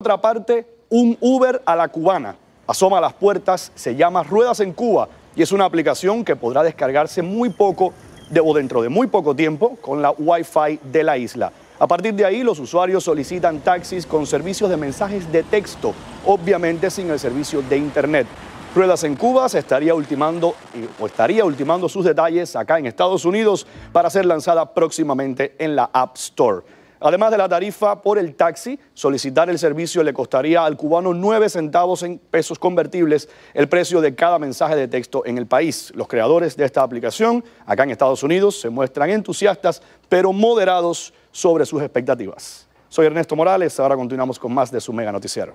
otra parte, un Uber a la cubana. Asoma las puertas, se llama Ruedas en Cuba y es una aplicación que podrá descargarse muy poco de, o dentro de muy poco tiempo con la Wi-Fi de la isla. A partir de ahí, los usuarios solicitan taxis con servicios de mensajes de texto, obviamente sin el servicio de Internet. Ruedas en Cuba se estaría ultimando o estaría ultimando sus detalles acá en Estados Unidos para ser lanzada próximamente en la App Store. Además de la tarifa por el taxi, solicitar el servicio le costaría al cubano 9 centavos en pesos convertibles el precio de cada mensaje de texto en el país. Los creadores de esta aplicación, acá en Estados Unidos, se muestran entusiastas, pero moderados sobre sus expectativas. Soy Ernesto Morales, ahora continuamos con más de su Mega Noticiero.